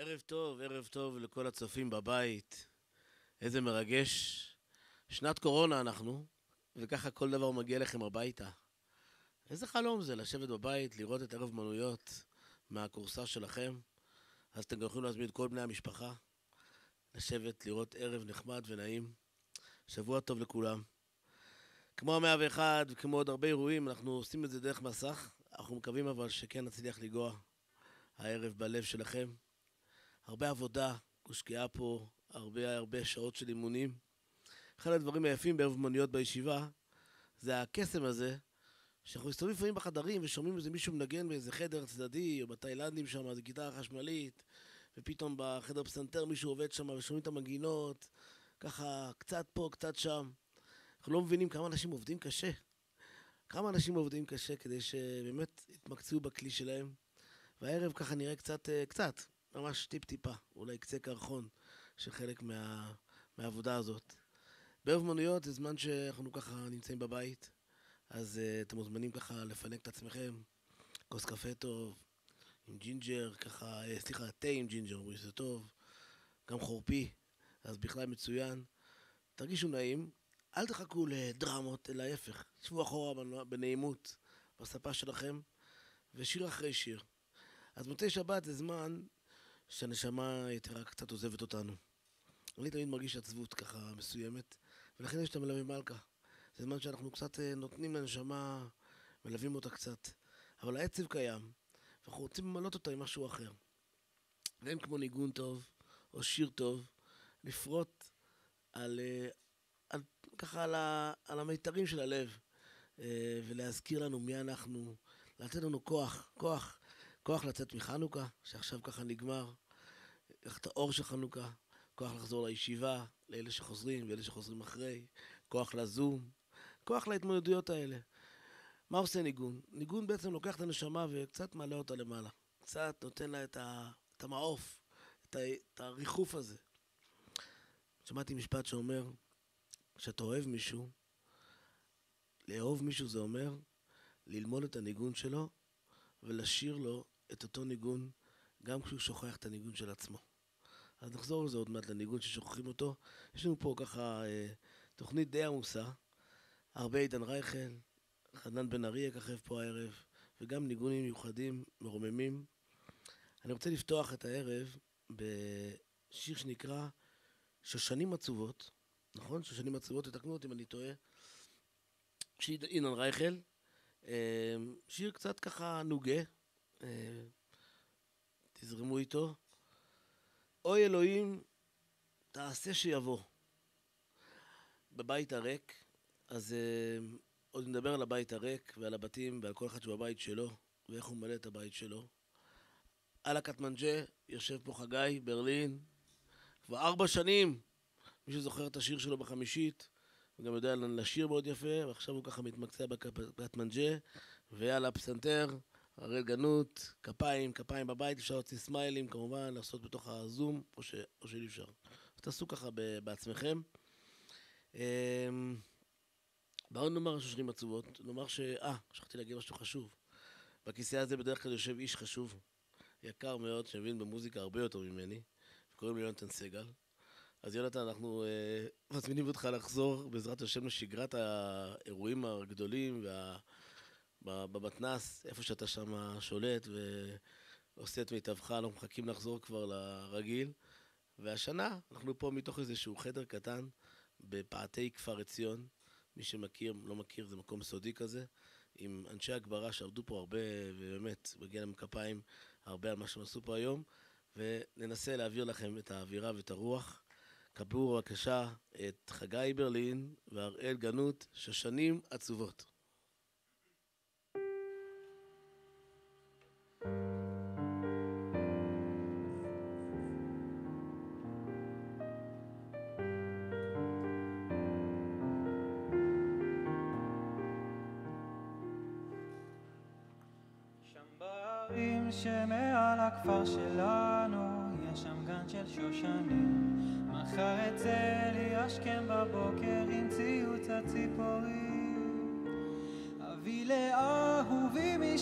ערב טוב, ערב טוב לכל הצופים בבית. איזה מרגש. שנת קורונה אנחנו, וככה כל דבר מגיע לכם הביתה. איזה חלום זה לשבת בבית, לראות את ערב מנויות מהכורסה שלכם. אז אתם גם יכולים להזמין את כל בני המשפחה, לשבת, לראות ערב נחמד ונעים. שבוע טוב לכולם. כמו המאה ואחד וכמו עוד הרבה אירועים, אנחנו עושים את זה דרך מסך. אנחנו מקווים אבל שכן נצליח לנגוע הערב בלב שלכם. הרבה עבודה הושקעה פה, הרבה הרבה שעות של אימונים. אחד הדברים היפים בערב מוניות בישיבה זה הקסם הזה, שאנחנו מסתובבים לפעמים בחדרים ושומעים איזה מישהו מנגן באיזה חדר צדדי, או בתאילנדים שם, איזה גיטרה חשמלית, ופתאום בחדר פסנתר מישהו עובד שם ושומעים את המנגינות, ככה קצת פה, קצת שם. אנחנו לא מבינים כמה אנשים עובדים קשה. כמה אנשים עובדים קשה כדי שבאמת יתמקצעו בכלי שלהם. והערב ככה נראה קצת, אה, קצת, ממש טיפ-טיפה, אולי קצה קרחון של חלק מה, מהעבודה הזאת. בערב מוזיקה זה זמן שאנחנו ככה נמצאים בבית, אז uh, אתם מוזמנים ככה לפנק את עצמכם, כוס קפה טוב, עם ג'ינג'ר, ככה, uh, סליחה, תה עם ג'ינג'ר, אומרים שזה טוב, גם חורפי, אז בכלל מצוין. תרגישו נעים, אל תחכו לדרמות, אלא ההפך, תשבו אחורה בנעימות, בספה שלכם, ושיר אחרי שיר. אז מוצאי שבת זה זמן שהנשמה היתרה קצת עוזבת אותנו. אני תמיד מרגיש עצבות ככה מסוימת, ולכן יש את המלווה מלכה. זה זמן שאנחנו קצת אה, נותנים לנשמה, מלווים אותה קצת. אבל העצב קיים, ואנחנו רוצים למלות אותה עם משהו אחר. ואין כמו ניגון טוב, או שיר טוב, לפרוט על, אה, על ככה על, ה, על המיתרים של הלב, אה, ולהזכיר לנו מי אנחנו, לתת לנו כוח, כוח כוח לצאת מחנוכה, שעכשיו ככה נגמר, את האור של חנוכה, כוח לחזור לישיבה, לאלה שחוזרים ואלה שחוזרים אחרי, כוח לזום, כוח להתמודדויות האלה. מה עושה ניגון? ניגון בעצם לוקח את הנשמה וקצת מעלה אותה למעלה. קצת נותן לה את, ה... את המעוף, את, ה... את הריחוף הזה. שמעתי משפט שאומר, כשאתה אוהב מישהו, לאהוב מישהו זה אומר ללמוד את הניגון שלו ולשיר לו את אותו ניגון גם כשהוא שוכח את הניגון של עצמו. אז נחזור לזה עוד מעט לניגון ששוכחים אותו. יש לנו פה ככה אה, תוכנית די עמוסה. הרבה עידן רייכל, חנן בן ארי יככב פה הערב, וגם ניגונים מיוחדים, מרוממים. אני רוצה לפתוח את הערב בשיר שנקרא שושנים עצובות, נכון? שושנים עצובות, תתקנו אותי אם אני טועה. שיר אינן רייכל, אה, שיר קצת ככה נוגה, תזרמו איתו. אוי אלוהים, תעשה שיבוא. בבית הריק, אז uh, עוד נדבר על הבית הריק ועל הבתים ועל כל אחד שהוא בבית שלו ואיך הוא מלא את הבית שלו. על הקטמנג'ה יושב פה חגי, ברלין, כבר ארבע שנים. מי שזוכר את השיר שלו בחמישית, הוא גם יודע לשיר מאוד יפה, ועכשיו הוא ככה מתמקצע בקטמנג'ה ועל הפסנתר. הראל גנות, כפיים, כפיים בבית, אפשר להוציא סמיילים כמובן, לעשות בתוך הזום, או, ש... או שאי אפשר. אז תעשו ככה ב... בעצמכם. אמ, בואו נאמר שושנים עצובות, נאמר ש... אה, שכחתי להגיד משהו חשוב. בכיסא הזה בדרך כלל יושב איש חשוב, יקר מאוד, שמבין במוזיקה הרבה יותר ממני, וקוראים לי יונתן סגל. אז יונתן, אנחנו אה, מזמינים אותך לחזור בעזרת השם לשגרת האירועים הגדולים וה... במתנ"ס, איפה שאתה שם שולט ועושה את מיטבך, לא מחכים לחזור כבר לרגיל. והשנה אנחנו פה מתוך איזשהו חדר קטן בפאתי כפר עציון. מי שמכיר, לא מכיר, זה מקום סודי כזה, עם אנשי הגברה שעבדו פה הרבה, ובאמת, מגיע להם כפיים הרבה על מה שהם עשו פה היום, וננסה להעביר לכם את האווירה ואת הרוח. קבלו בבקשה את חגי ברלין והראל גנות, שושנים עצובות.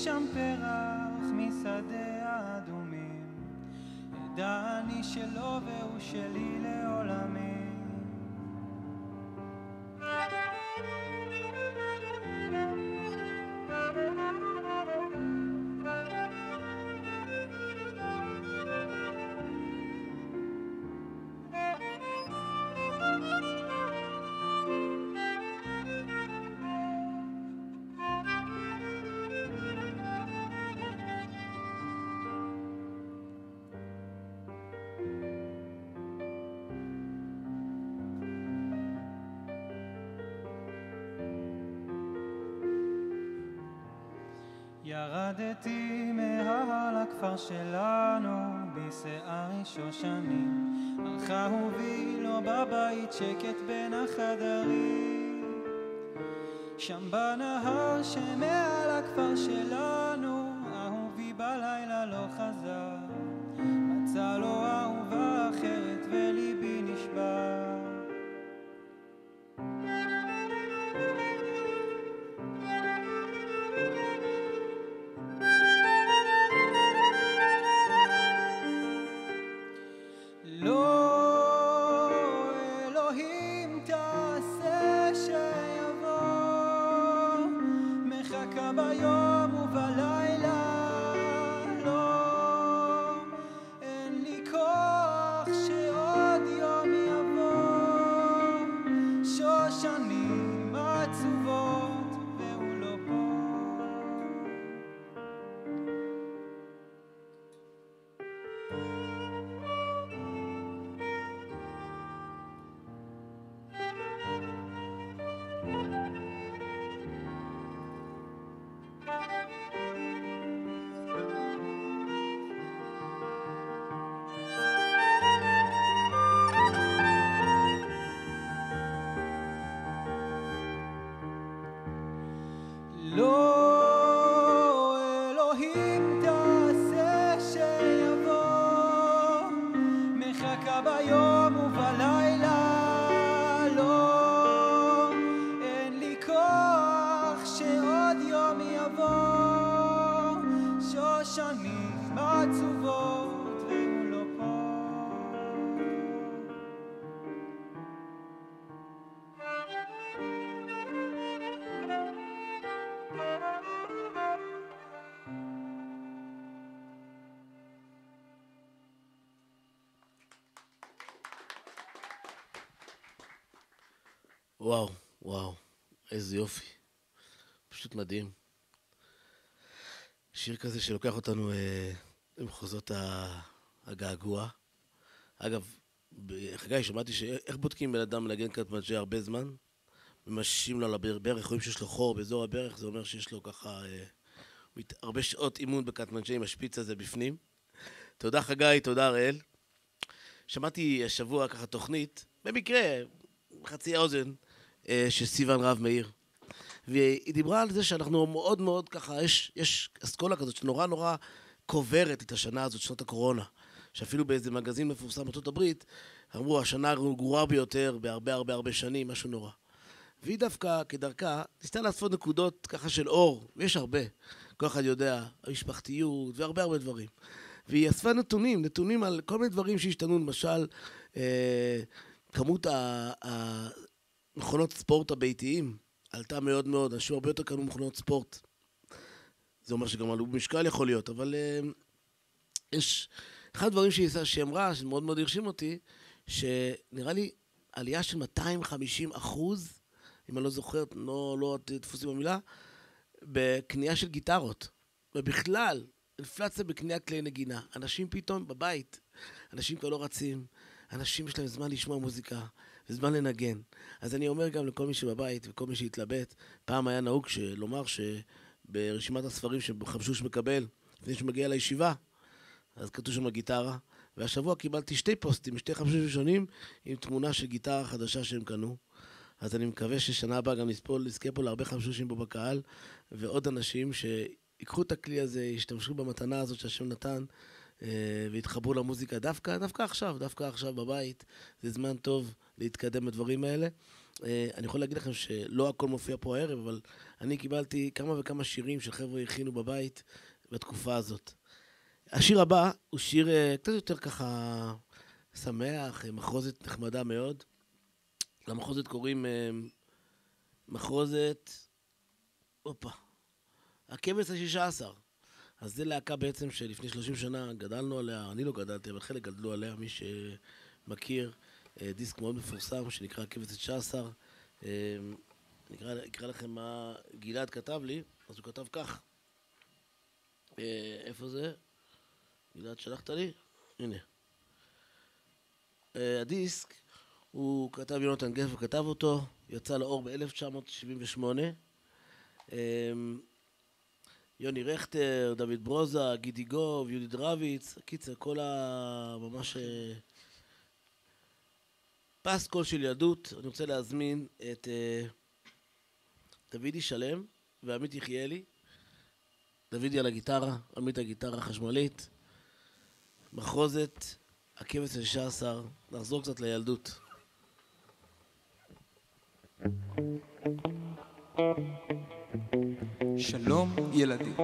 משם פרח משדה האדומים את ידע אני שלו והוא שלי לעולמי. ירדתי מההר לכפר שלנו, בשערי שושנים. הלכה הובי לו בבית שקט בין החדרים. שם בנהר שמעל הכפר שלנו, לא שיר כזה שלוקח אותנו אה, למחוזות הגעגוע. אגב, חגי, שמעתי ש... איך בודקים בן אדם לנגן קטמג'ה הרבה זמן? ממששים לו על הברך, רואים שיש לו חור באזור הברך, זה אומר שיש לו ככה... אה, הרבה שעות אימון בקטמג'ה עם השפיץ הזה בפנים. תודה חגי, תודה אראל. שמעתי השבוע ככה תוכנית, במקרה, חצי האוזן, אה, של סיוון רהב מאיר. והיא דיברה על זה שאנחנו מאוד מאוד ככה, יש, יש אסכולה כזאת שנורא נורא קוברת את השנה הזאת, שנות הקורונה. שאפילו באיזה מגזין מפורסם בארצות הברית, אמרו, השנה הגרועה ביותר בהרבה הרבה הרבה שנים, משהו נורא. והיא דווקא, כדרכה, ניסתה לעשות נקודות ככה של אור, ויש הרבה. כל אחד יודע, המשפחתיות והרבה הרבה דברים. והיא אספה נתונים, נתונים על כל מיני דברים שהשתנו, למשל, אה, כמות המכונות ספורט הביתיים עלתה מאוד מאוד, אנשים הרבה יותר קנו מכונות ספורט. זה אומר שגם עלו במשקל יכול להיות, אבל אה, יש... אחד הדברים שהיא אמרה, שמאוד מאוד הרשים אותי, שנראה לי עלייה של 250 אחוז, אם אני לא זוכר, לא, לא תפוסי במילה, בקנייה של גיטרות. ובכלל, אינפלציה בקניית כלי נגינה. אנשים פתאום בבית, אנשים כבר לא רצים, אנשים יש להם זמן לשמוע מוזיקה, וזמן לנגן. אז אני אומר גם לכל מי שבבית וכל מי שהתלבט, פעם היה נהוג לומר שברשימת הספרים שחבשוש מקבל, לפני שהוא מגיע לישיבה, אז כתוב שם גיטרה, והשבוע קיבלתי שתי פוסטים, שתי חבשושים שונים, עם תמונה של גיטרה חדשה שהם קנו. אז אני מקווה ששנה הבאה גם נזכה פה להרבה חבשושים פה בקהל, ועוד אנשים שיקחו את הכלי הזה, ישתמשו במתנה הזאת שהשם נתן, אה, ויתחברו למוזיקה דווקא, דווקא עכשיו, דווקא עכשיו בבית. זה זמן טוב להתקדם בדברים האלה. אה, אני יכול להגיד לכם שלא הכל מופיע פה הערב, אבל אני קיבלתי כמה וכמה שירים שחבר'ה הכינו בבית בתקופה הזאת. השיר הבא הוא שיר אה, קצת יותר ככה שמח, מחרוזת נחמדה מאוד. למחרוזת קוראים מחרוזת, הופה, הכבש השישה עשר. אז זו להקה בעצם שלפני 30 שנה גדלנו עליה, אני לא גדלתי, אבל חלק גדלו עליה, מי שמכיר, דיסק מאוד מפורסם שנקרא השישה עשר. אני אקרא לכם מה גלעד כתב לי, אז הוא כתב כך. איפה זה? גלעד, שלחת לי? הנה. הדיסק, הוא כתב, יונתן גפן כתב אותו, יצא לאור ב-1978. יוני רכטר, דוד ברוזה, גידי גוב, יהודית רביץ, קיצר, כל ה... ממש... פסקול של ילדות. אני רוצה להזמין את דודי שלם ועמית יחיאלי. דודי על הגיטרה, עמית הגיטרה החשמלית. מחרוזת, הכבש השישה עשר, נחזור קצת לילדות. שלום ילדים,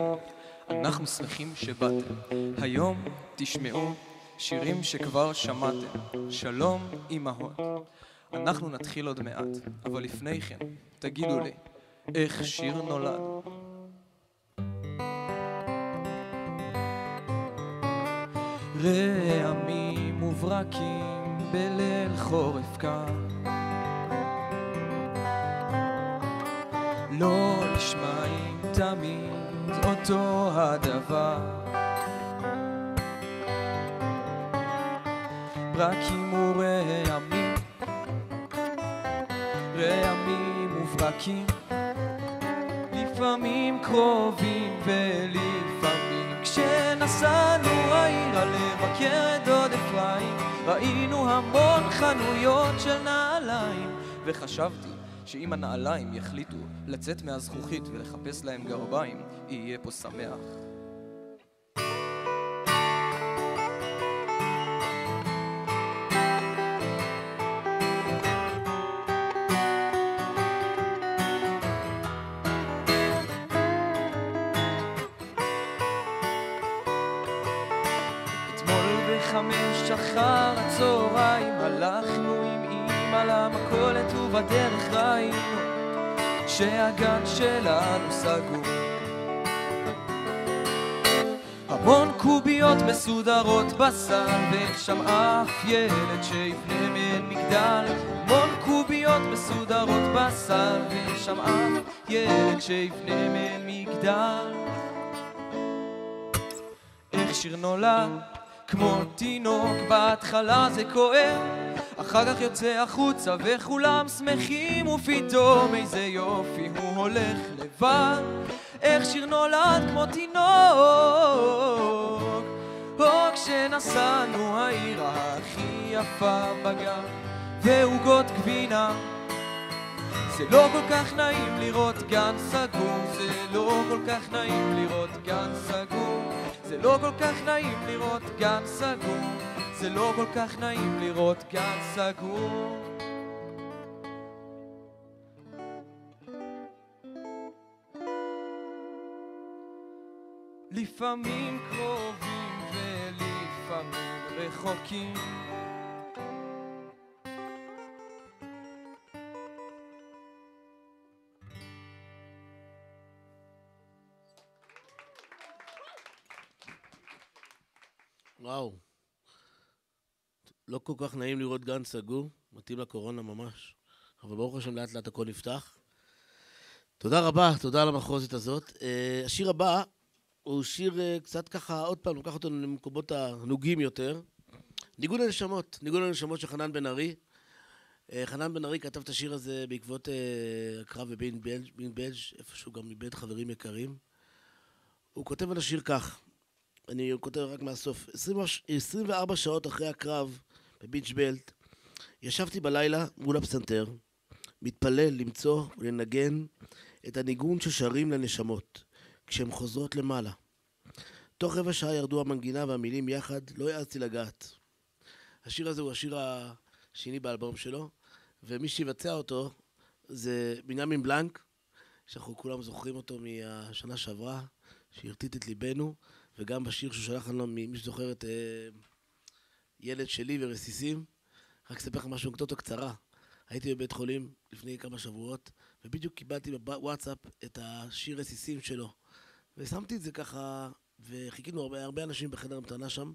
אנחנו שמחים שבאתם. היום תשמעו שירים שכבר שמעתם. שלום אמהות. אנחנו נתחיל עוד מעט, אבל לפני כן, תגידו לי, איך שיר נולד? רעמים וברקים בליל חורף קר לא נשמעים תמיד אותו הדבר. ברקים ורעמים רעמים וברקים לפעמים קרובים ולפעמים כשנסענו העירה לבקר את דוד אפרים ראינו המון חנויות של נעליים וחשבתי שאם הנעליים יחליטו לצאת מהזכוכית ולחפש להם גרביים יהיה פה שמח. אחר הצהריים הלכנו עם אמא למכולת ובדרך ראינו שהגן שלנו סגור. המון קוביות מסודרות בסל ואין שם אף ילד שיבנה מהן מגדל. המון קוביות מסודרות בסל ואין שם אף ילד שיבנה מהן מגדל. איך שיר נולד כמו תינוק, בהתחלה זה כואב, אחר כך יוצא החוצה וכולם שמחים, ופתאום איזה יופי הוא הולך לבד, איך שיר נולד כמו תינוק, או כשנסענו העיר הכי יפה בגן, ועוגות גבינה. זה לא כל כך נעים לראות גן סגור, זה לא כל כך נעים לראות גן סגור. זה לא כל כך נעים לראות גן סגור, זה לא כל כך נעים לראות גן סגור. לפעמים קרובים ולפעמים רחוקים וואו. לא כל כך נעים לראות גן סגור, מתאים לקורונה ממש. אבל ברוך השם לאט לאט הכל נפתח. תודה רבה, תודה על המחרוזת הזאת. Uh, השיר הבא הוא שיר uh, קצת ככה, עוד פעם, לוקח אותנו למקומות הנוגים יותר. ניגון הנשמות, ניגון הנשמות של חנן בן ארי. Uh, חנן בן ארי כתב את השיר הזה בעקבות הקרב בבין בלג', בלג', איפשהו גם מבית חברים יקרים. הוא כותב על השיר כך: אני כותב רק מהסוף. 24 שעות אחרי הקרב בביץ' בלט, ישבתי בלילה מול הפסנתר, מתפלל למצוא ולנגן את הניגון ששרים לנשמות, כשהן חוזרות למעלה. תוך רבע שעה ירדו המנגינה והמילים יחד, לא העזתי לגעת. השיר הזה הוא השיר השני באלבום שלו, ומי שיבצע אותו זה בנימין בלנק, שאנחנו כולם זוכרים אותו מהשנה שעברה, שהרטיט את ליבנו. וגם בשיר שהוא שלח לנו, מי שזוכר את אה, ילד שלי ורסיסים, רק אספר לך משהו, אנקדוטה קצרה. הייתי בבית חולים לפני כמה שבועות, ובדיוק קיבלתי בוואטסאפ את השיר רסיסים שלו. ושמתי את זה ככה, וחיכינו הרבה, הרבה אנשים בחדר המתנה שם,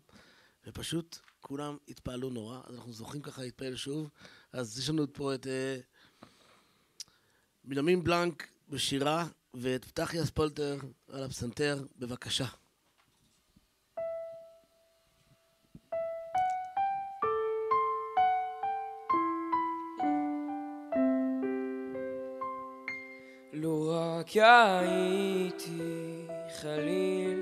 ופשוט כולם התפעלו נורא, אז אנחנו זוכים ככה להתפעל שוב. אז יש לנו פה את אה, בנימין בלנק בשירה, ואת פתחיה ספולטר על הפסנתר, בבקשה. רק הייתי חליל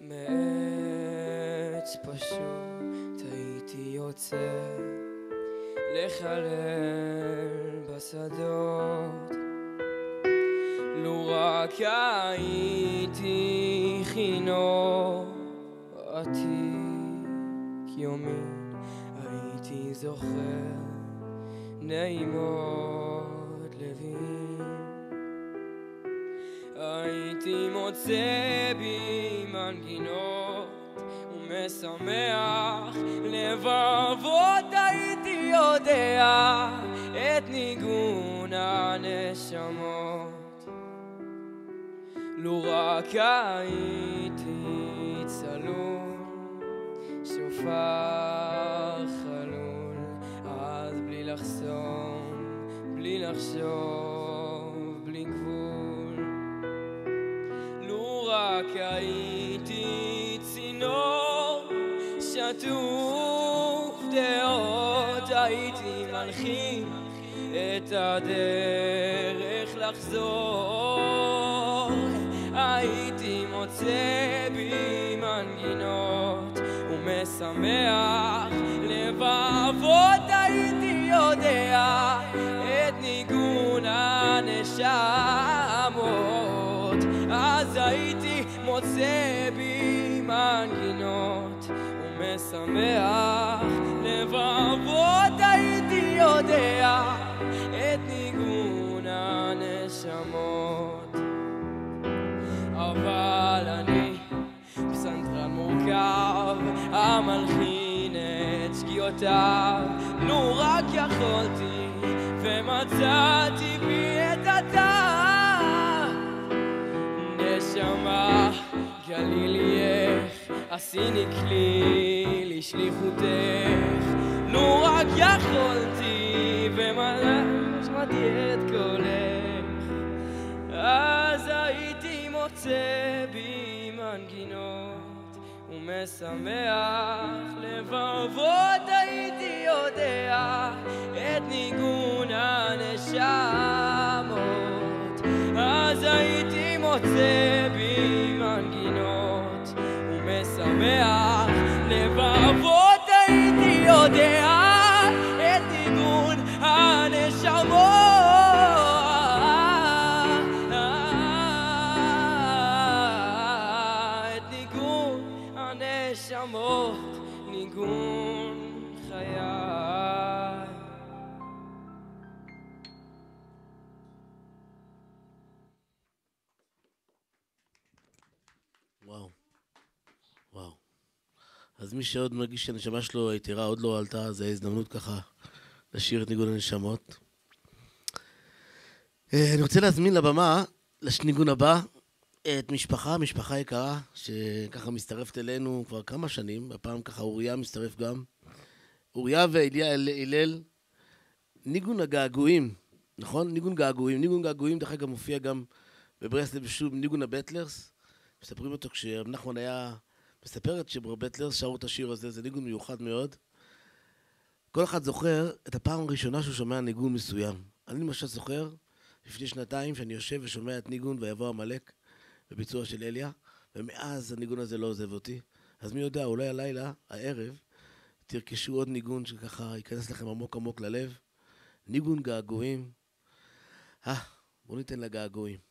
מעץ פשוט הייתי יוצא לחלל בשדות. לו רק הייתי חינוך עתיק יומין הייתי זוכר נעימות לבים מוצא בי מנגינות ומשמח. לבבות הייתי יודע את ניגון הנשמות. לו רק הייתי צלול שופר חלול אז בלי לחסום בלי לחשוב רק הייתי צינור שטוף דעות הייתי מנחים את הדרך לחזור. הייתי מוצא בי מנגינות ומשמח לבבות הייתי יודע את ניגון הנשמות ומשמח לבבות הייתי יודע את ניגון הנשמות. אבל אני פסנתרן מורכב המלחין את שגיאותיו. לו רק יכולתי ומצאתי בי את הטעם. נשמה גלילייך עשיני כלי לשליחותך לו רק יכולתי ושמעתי את קולך. אז הייתי מוצא בי מנגינות ומשמח לבבות הייתי יודע את ניגון הנשמות. אז הייתי מוצא אז מי שעוד מרגיש שהנשמה שלו היתרה עוד לא עלתה, זו ההזדמנות ככה לשיר את ניגון הנשמות. אה, אני רוצה להזמין לבמה, לניגון הבא, את משפחה, משפחה יקרה, שככה מצטרפת אלינו כבר כמה שנים, הפעם ככה אוריה מצטרף גם. אוריה ואליה הלל, ניגון הגעגועים, נכון? ניגון געגועים. ניגון געגועים, דרך אגב, מופיע גם בברסלב שוב, ניגון הבטלרס. מספרים אותו כשרב נחמן היה מספר את שבר בטלרס, שרו את השיר הזה, זה ניגון מיוחד מאוד. כל אחד זוכר את הפעם הראשונה שהוא שומע ניגון מסוים. אני למשל זוכר, לפני שנתיים, שאני יושב ושומע את ניגון ויבוא עמלק, בביצוע של אליה, ומאז הניגון הזה לא עוזב אותי. אז מי יודע, אולי הלילה, הערב, תרכשו עוד ניגון שככה ייכנס לכם עמוק עמוק ללב. ניגון געגועים. אה, בואו ניתן לגעגועים.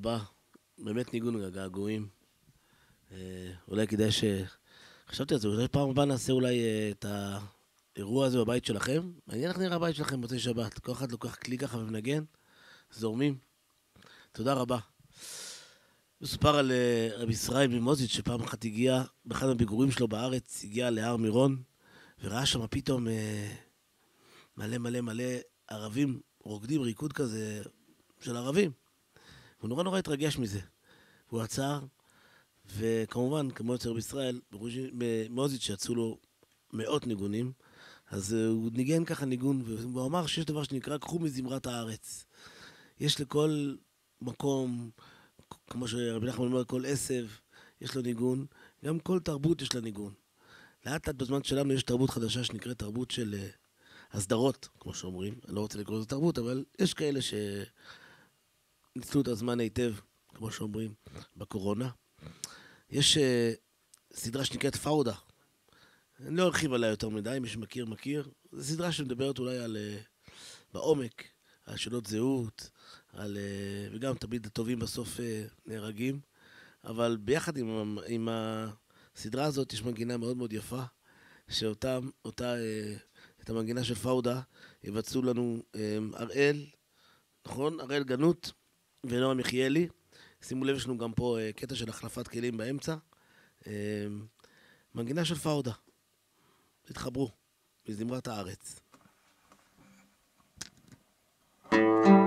רבה. באמת ניגון געגועים. אה, אולי כדאי ש... חשבתי על זה, אולי פעם הבאה נעשה אולי אה, את האירוע הזה בבית שלכם. מעניין איך נראה הבית שלכם במוצאי שבת. כל אחד לוקח כלי ככה ומנגן, זורמים. תודה רבה. מסופר על אה, רבי ישראל ממוזיץ' שפעם אחת הגיע, באחד הביקורים שלו בארץ, הגיע להר מירון, וראה שם פתאום אה, מלא מלא מלא ערבים רוקדים ריקוד כזה של ערבים. הוא נורא נורא התרגש מזה. הוא עצר, וכמובן, כמו יוצר בישראל, במוזיץ' שיצאו לו מאות ניגונים, אז אה, הוא ניגן ככה ניגון, והוא אמר שיש דבר שנקרא, קחו מזמרת הארץ. יש לכל מקום, כמו שרבי נחמן אומר, כל עשב יש לו ניגון, גם כל תרבות יש לה ניגון. לאט לאט בזמן שלנו יש תרבות חדשה שנקראת תרבות של uh, הסדרות, כמו שאומרים. אני לא רוצה לקרוא לזה תרבות, אבל יש כאלה שניצלו את הזמן היטב, כמו שאומרים, בקורונה. יש uh, סדרה שנקראת פאודה. אני לא ארחיב עליה יותר מדי, מי שמכיר, מכיר. זו סדרה שמדברת אולי על... Uh, בעומק, על שאלות זהות, על, uh, וגם תמיד הטובים בסוף uh, נהרגים. אבל ביחד עם, עם הסדרה הזאת יש מנגינה מאוד מאוד יפה, שאותה, אותה, uh, את המנגינה של פאודה יבצעו לנו um, אראל, נכון? אראל גנות ונועם יחיאלי. שימו לב, יש לנו גם פה uh, קטע של החלפת כלים באמצע. Uh, מנגינה של פאודה. תתחברו, מזמרת הארץ. וואו.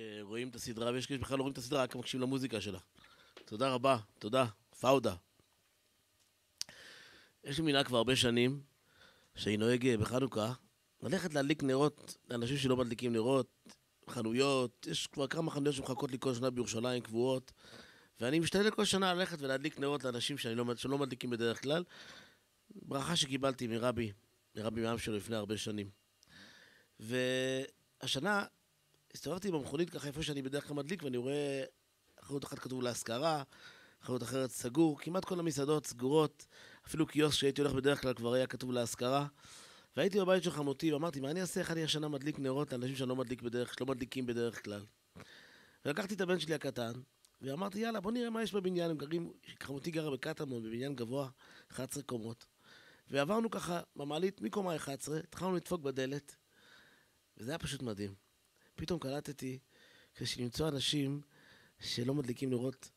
שרואים את הסדרה, ויש כאלה שבכלל לא רואים את הסדרה, רק מקשיבים למוזיקה שלה. תודה רבה, תודה. פאודה. יש לי מנהג כבר הרבה שנים, שאני נוהג בחנוכה, ללכת להדליק נרות לאנשים שלא מדליקים נרות, חנויות, יש כבר כמה חנויות שמחכות לי כל שנה בירושלים, קבועות, ואני משתדל כל שנה ללכת ולהדליק נרות לאנשים שאני לא, שלא מדליקים בדרך כלל. ברכה שקיבלתי מרבי, מרבי מעם שלו לפני הרבה שנים. והשנה הסתובבתי במכונית ככה איפה שאני בדרך כלל מדליק, ואני רואה אחריות אחת כתוב להשכרה, אחריות אחרת סגור, כמעט כל המסעדות סגורות, אפילו קיוסק שהייתי הולך בדרך כלל כבר היה כתוב להשכרה. והייתי בבית של חמותי, ואמרתי, מה אני אעשה, איך אני השנה מדליק נרות לאנשים שאני לא מדליק בדרך, שלא מדליקים בדרך כלל. ולקחתי את הבן שלי הקטן, ואמרתי, יאללה, בוא נראה מה יש בבניין, הם גרים, חמותי גרה בקטמון, בבניין גבוה, 11 קומות. ועברנו ככה במעלית מקומה 11, התחלנו לדפוק בדלת, וזה היה פשוט מדהים. פתאום קלטתי, כדי למצוא אנשים שלא מדליקים נרות,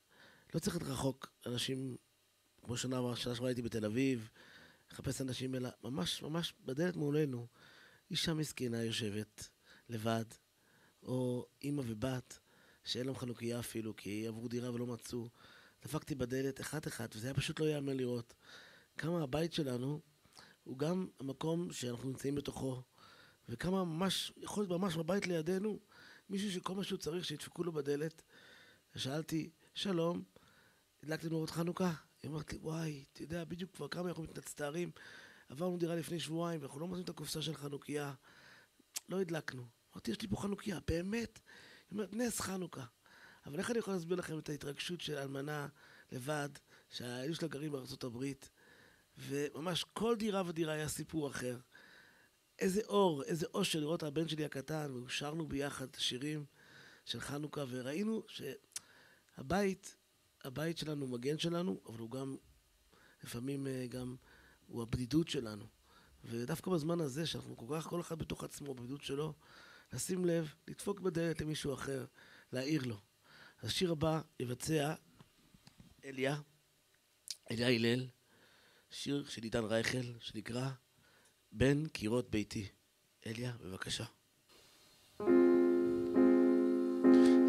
לא צריך להיות רחוק, אנשים, כמו שנה, שנה שעברה הייתי בתל אביב, לחפש אנשים אלא ממש ממש בדלת מולנו, אישה מסכנה יושבת לבד, או אימא ובת, שאין להם חנוכיה אפילו, כי עברו דירה ולא מצאו. דפקתי בדלת אחד-אחד, וזה היה פשוט לא ייאמן לראות כמה הבית שלנו הוא גם המקום שאנחנו נמצאים בתוכו, וכמה ממש, יכול להיות ממש בבית לידינו, מישהו שכל מה שהוא צריך שידפקו לו בדלת. ושאלתי, שלום, הדלקתם נורות חנוכה? היא אמרת לי, וואי, אתה יודע, בדיוק כבר כמה אנחנו מצטערים. עברנו דירה לפני שבועיים, ואנחנו לא מוצאים את הקופסה של חנוכיה. לא הדלקנו. אמרתי, יש לי פה חנוכיה, באמת? היא אומרת, נס חנוכה. אבל איך אני יכול להסביר לכם את ההתרגשות של אלמנה לבד, שהיו שלה גרים בארצות הברית, וממש כל דירה ודירה היה סיפור אחר. איזה אור, איזה אושר לראות את הבן שלי הקטן, ושרנו ביחד שירים של חנוכה, וראינו שהבית, הבית שלנו הוא מגן שלנו, אבל הוא גם, לפעמים אה, גם, הוא הבדידות שלנו. ודווקא בזמן הזה, שאנחנו כל כך, כל אחד בתוך עצמו, בבדידות שלו, לשים לב, לדפוק בדלת למישהו אחר, להעיר לו. השיר הבא יבצע אליה, אליה הלל, שיר של עידן רייכל, שנקרא בין קירות ביתי. אליה, בבקשה.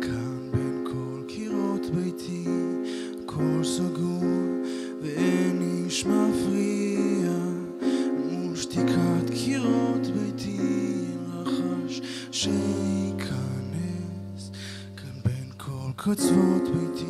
כאן בין כל קירות ביתי, הכל סגור ואין איש מפריע. מול שתיקת קירות ביתי, רחש שייכנס. כאן בין כל קצוות ביתי,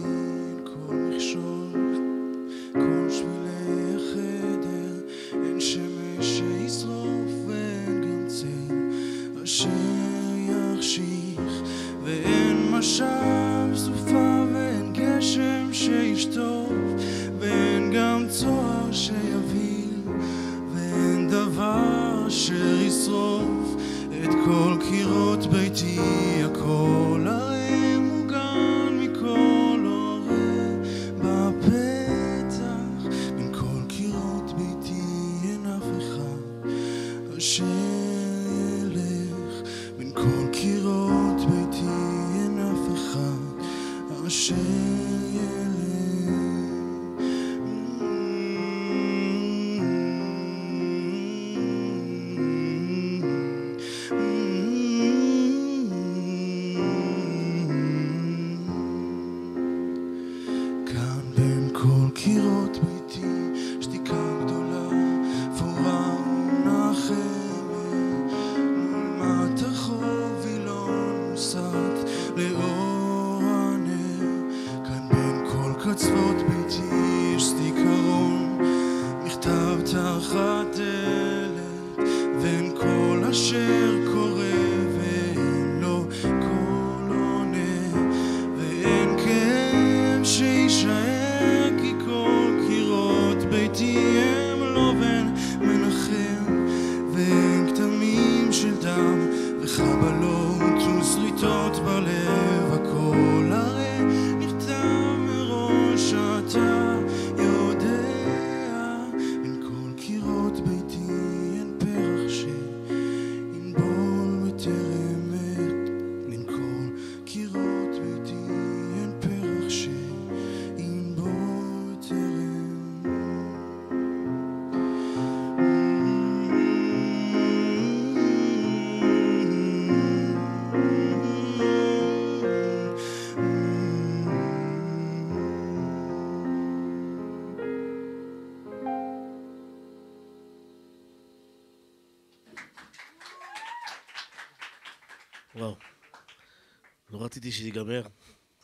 רציתי שיגמר,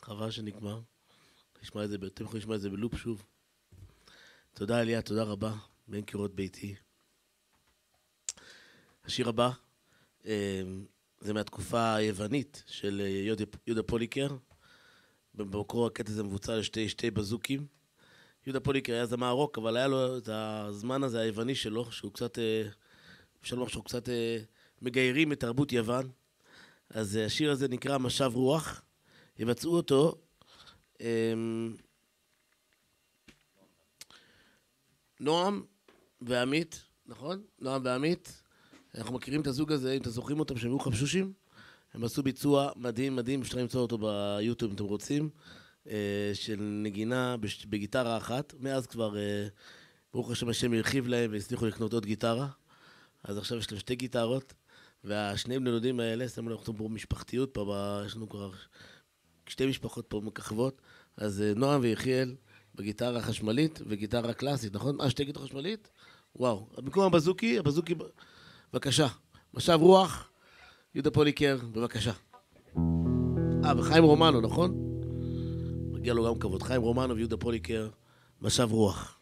חבל שנגמר. נשמע את זה, אתם יכולים לשמוע את זה בלופ שוב. תודה אליה, תודה רבה, בין קירות ביתי. השיר הבא, אה, זה מהתקופה היוונית של אה, יהודה, יהודה פוליקר. במקור הקטע הזה מבוצע לשתי שתי בזוקים. יהודה פוליקר היה זמר רוק, אבל היה לו את הזמן הזה היווני שלו, שהוא קצת, אה, אפשר לומר שהוא קצת אה, מגיירים את תרבות יוון. אז השיר הזה נקרא משב רוח. יבצעו אותו אמ, נועם ועמית, נכון? נועם ועמית. אנחנו מכירים את הזוג הזה, אם אתם זוכרים אותם, שהם היו חבשושים. הם עשו ביצוע מדהים מדהים, אפשר למצוא אותו ביוטיוב אם אתם רוצים, אה, של נגינה בגיטרה אחת. מאז כבר, אה, ברוך השם, השם הרחיב להם והצליחו לקנות עוד גיטרה. אז עכשיו יש להם שתי גיטרות, והשני בני דודים האלה, שמו אנחנו פה משפחתיות פה, יש לנו כבר שתי משפחות פה מככבות. אז אה, נועם ויחיאל בגיטרה החשמלית וגיטרה קלאסית, נכון? אה, שתי גיטרה חשמלית? וואו. במקום הבזוקי, הבזוקי, בבקשה. משב רוח, יהודה פוליקר, בבקשה. אה, וחיים רומנו, נכון? מגיע לו גם כבוד. חיים רומנו ויהודה פוליקר, משב רוח.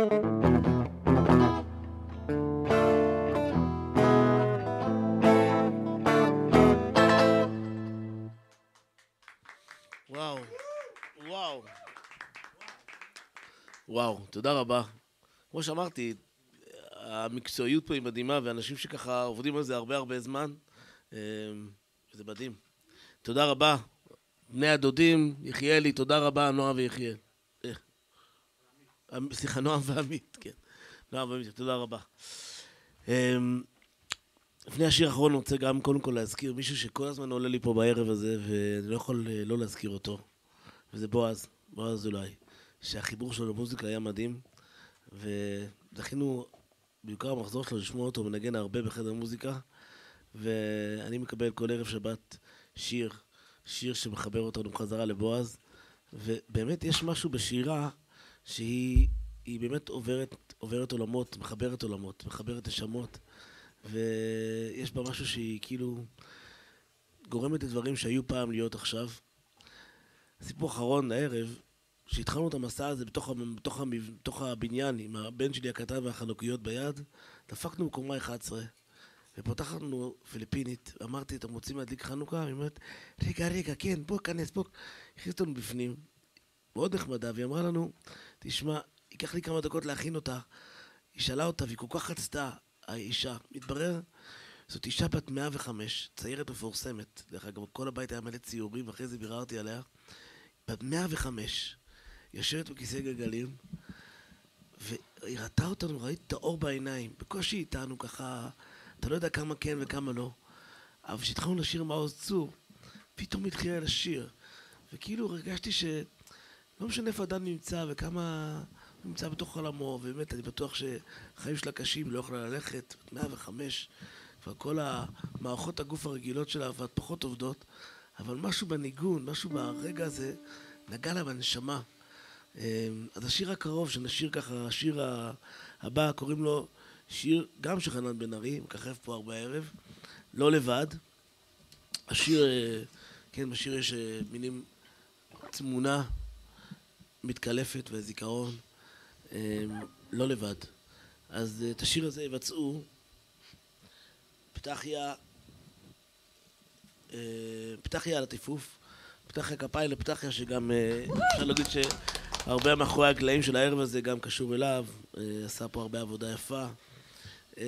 וואו, תודה רבה. כמו שאמרתי, המקצועיות פה היא מדהימה, ואנשים שככה עובדים על זה הרבה הרבה זמן, אה, זה מדהים. תודה רבה. בני הדודים, יחיאלי, תודה רבה, נועה ויחיאל. עמ- סליחה, נועם ועמית, כן. נועם ועמית, תודה רבה. אה, לפני השיר האחרון אני רוצה גם קודם כל להזכיר מישהו שכל הזמן עולה לי פה בערב הזה, ואני לא יכול אה, לא להזכיר אותו, וזה בועז, בועז אזולאי, שהחיבור שלו למוזיקה היה מדהים, וזכינו, בעיקר המחזור שלו, לשמוע אותו מנגן הרבה בחדר מוזיקה, ואני מקבל כל ערב שבת שיר, שיר שמחבר אותנו בחזרה לבועז, ובאמת יש משהו בשירה שהיא היא באמת עוברת, עוברת עולמות, מחברת עולמות, מחברת נשמות. ויש בה משהו שהיא כאילו גורמת לדברים שהיו פעם להיות עכשיו. סיפור אחרון הערב, כשהתחלנו את המסע הזה בתוך, בתוך. בתוך הבניין עם הבן שלי הקטן והחנוכיות ביד, דפקנו בקומה 11 ופותחת לנו פיליפינית, אמרתי, אתם רוצים להדליק חנוכה? היא אומרת, רגע, רגע, כן, בוא, כנס, בוא. הכניס אותנו בפנים, מאוד נחמדה, והיא אמרה לנו, תשמע, ייקח לי כמה דקות להכין אותה. היא שאלה אותה, והיא כל כך רצתה, האישה. מתברר, זאת אישה בת 105, ציירת מפורסמת. דרך אגב, כל הבית היה מלא ציורים, ואחרי זה ביררתי עליה. בת 105, יושבת בכיסא גלגלים, והיא ראתה אותנו, ראית את האור בעיניים. בקושי איתנו ככה, אתה לא יודע כמה כן וכמה לא. אבל כשהתחלנו לשיר מעוז צור, פתאום התחילה לשיר. וכאילו הרגשתי ש... לא משנה איפה אדם נמצא וכמה הוא נמצא בתוך עולמו, ובאמת, אני בטוח שהחיים שלה קשים, לא יכולה ללכת, בת 105, כבר כל המערכות הגוף הרגילות שלה כבר פחות עובדות, אבל משהו בניגון, משהו ברגע הזה, נגע לה בנשמה. אמ, אז השיר הקרוב, שנשיר ככה, השיר הבא, קוראים לו שיר גם של חנן בן ארי, מככב פה הרבה הערב, לא לבד. השיר, אה, כן, בשיר יש אה, מילים תמונה, מתקלפת וזיכרון, אמ, לא לבד. אז אה, את השיר הזה יבצעו פתחיה, אה, פתחיה על הטיפוף, פתחיה כפיים לפתחיה שגם אה, אפשר להגיד שהרבה מאחורי הקלעים של הערב הזה גם קשור אליו, עשה פה הרבה עבודה יפה. אמ,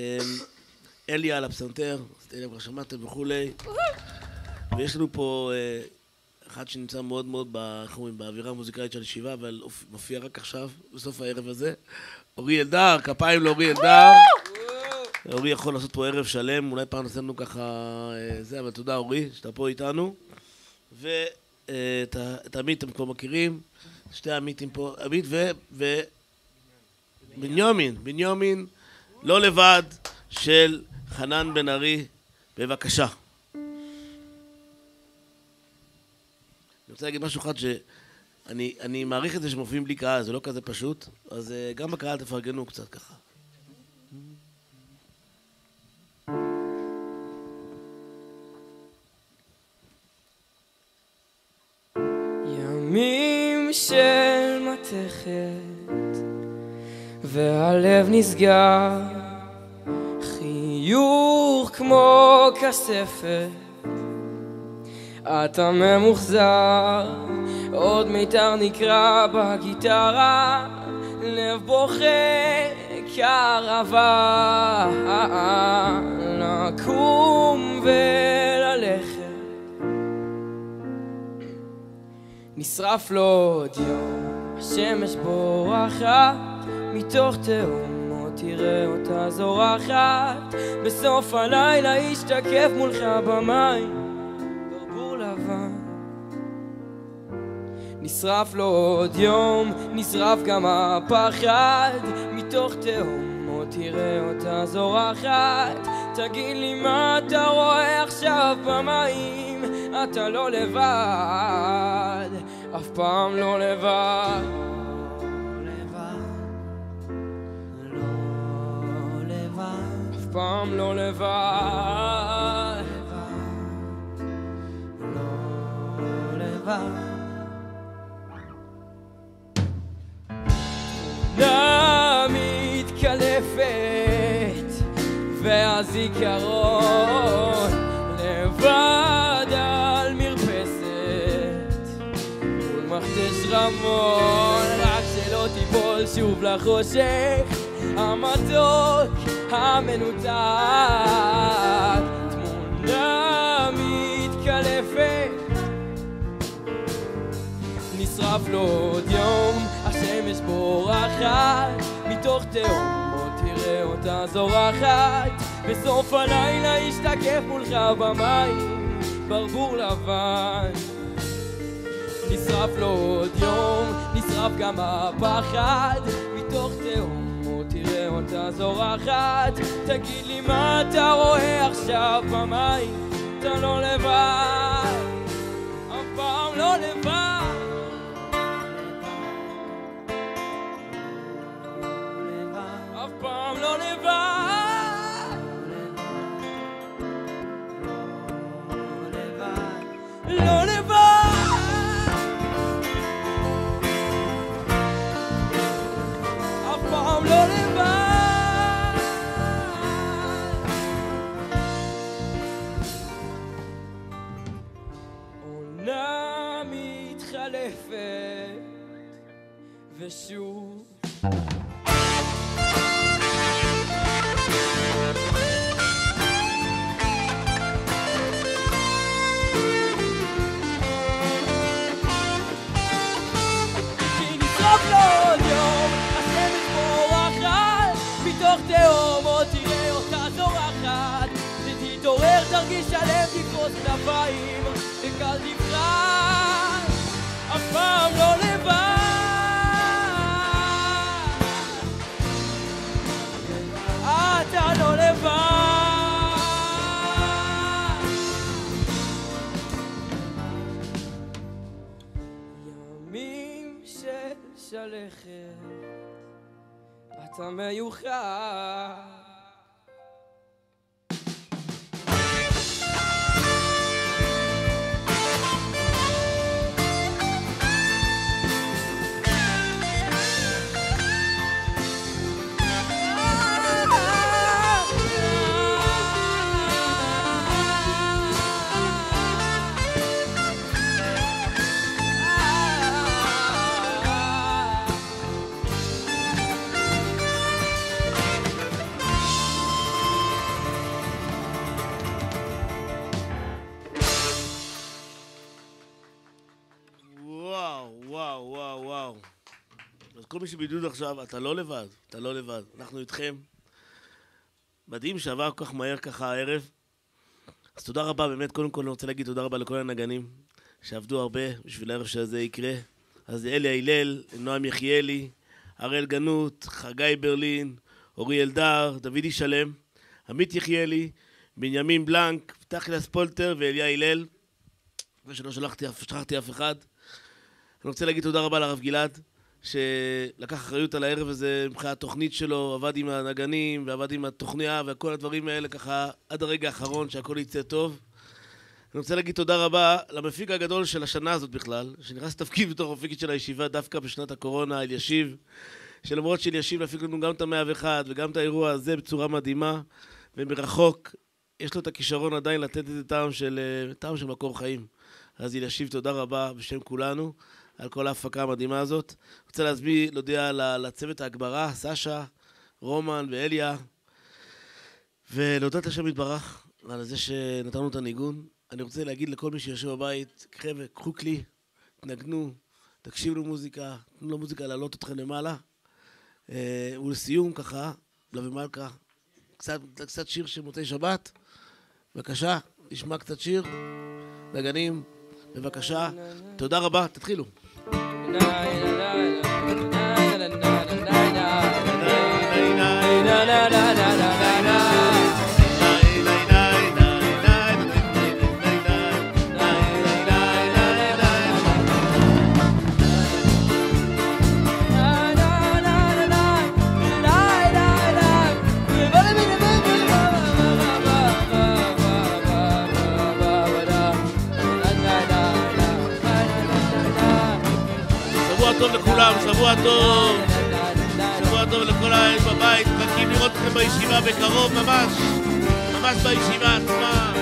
אליה על הפסנתר, אז אלה כבר שמעתם וכולי. ויש לנו פה אחד שנמצא מאוד מאוד, ב- איך אומרים, באווירה המוזיקלית של הישיבה, אבל מופיע רק עכשיו, בסוף הערב הזה. אורי אלדר, כפיים לאורי אלדר. אורי יכול לעשות פה ערב שלם, אולי פעם נעשה לנו ככה אה, זה, אבל תודה אורי, שאתה פה איתנו. ואת את עמית אתם כבר מכירים, שתי עמיתים פה, עמית. ו... בנימין, בנימין, לא לבד, של חנן בן ארי, בבקשה. אני רוצה להגיד משהו אחד שאני אני מעריך את זה שמופיעים בלי קהל, זה לא כזה פשוט, אז אה, גם בקהל תפרגנו קצת ככה. ימים של מתכת והלב נסגר חיוך כמו כספת אתה ממוחזר עוד מיתר נקרא בגיטרה לב בוכה קרבה לקום וללכת. נשרף לו עוד יום, השמש בורחת מתוך תהומות תראה אותה זורחת. בסוף הלילה ישתקף מולך במים נשרף לו עוד יום, נשרף גם הפחד, מתוך תהום תראה אותה זורחת. תגיד לי מה אתה רואה עכשיו במים, אתה לא לבד, אף פעם לא לבד. אף פעם לא לבד. תמונה והזיכרון לבד על מרפסת. מול מכתש רמון רק שלא תיפול שוב לחושך. המתוק המנותק תמונה מתקלפת. נשרף לו עוד יום, השמש בורחת מתוך תהום, בוא תראה אותה זורחת בסוף הלילה ישתקף מולך במים ברבור לבן. נשרף לו עוד יום, נשרף גם הפחד מתוך תהום, תראה אותה זורחת. תגיד לי מה אתה רואה עכשיו במים? אתה לא לבד תפרוס כנפיים, וקל תפרח, אף פעם לא לבד. אתה לא לבד. ימים של שלכת, אתה מיוחד. כל מי שבידוד עכשיו, אתה לא לבד, אתה לא לבד. אנחנו איתכם. מדהים שעבר כל כך מהר ככה הערב. אז תודה רבה, באמת, קודם כל אני רוצה להגיד תודה רבה לכל הנגנים שעבדו הרבה בשביל הערב שזה יקרה. אז אלי הלל, נועם יחיאלי, הראל גנות, חגי ברלין, אורי אלדר, דודי שלם, עמית יחיאלי, בנימין בלנק, תכלס פולטר ואליה הלל. ושלא שלחתי שכחתי אף אחד. אני רוצה להגיד תודה רבה לרב גלעד, שלקח אחריות על הערב הזה מבחינת התוכנית שלו, עבד עם הנגנים ועבד עם התוכניה וכל הדברים האלה ככה עד הרגע האחרון שהכל יצא טוב. אני רוצה להגיד תודה רבה למפיק הגדול של השנה הזאת בכלל, שנכנס לתפקיד בתור המפיקית של הישיבה דווקא בשנת הקורונה, אלישיב, שלמרות שאלישיב להפיק לנו גם את המאה ואחד וגם את האירוע הזה בצורה מדהימה, ומרחוק יש לו את הכישרון עדיין לתת את הטעם של, אה, טעם של מקור חיים. אז אלישיב, תודה רבה בשם כולנו על כל ההפקה המדהימה הזאת. רוצה להסביר, להודיע לצוות ההגברה, סשה, רומן ואליה, ולהודות לשם יתברך על זה שנתנו את הניגון. אני רוצה להגיד לכל מי שיושב בבית, חבר'ה, קחו כלי, תנגנו, תקשיבו למוזיקה, תנו למוזיקה להעלות אתכם למעלה. אה, ולסיום, ככה, לוי מלכה, קצת, קצת שיר של מוצאי שבת. בבקשה, נשמע קצת שיר. נגנים, בבקשה. תודה רבה, תתחילו. שבוע שבוע טוב. שבוע טוב לכל העין בבית, מחכים לראות אתכם בישיבה בקרוב, ממש, ממש בישיבה עצמה.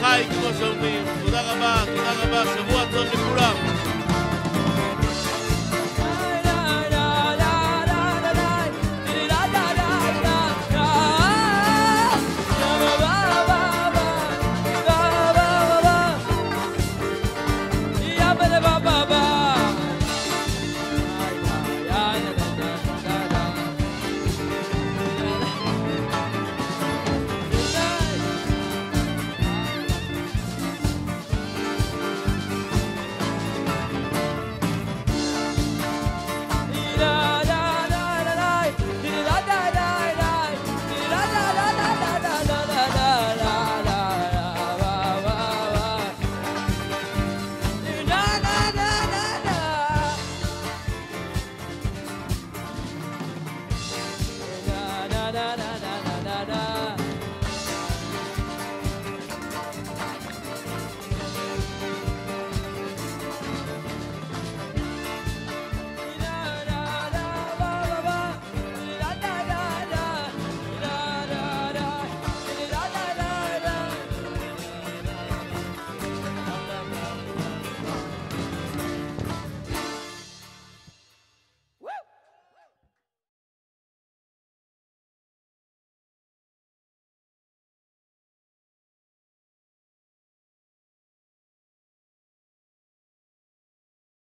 חי, כמו שאומרים. תודה רבה, תודה רבה, שבוע טוב לכולם.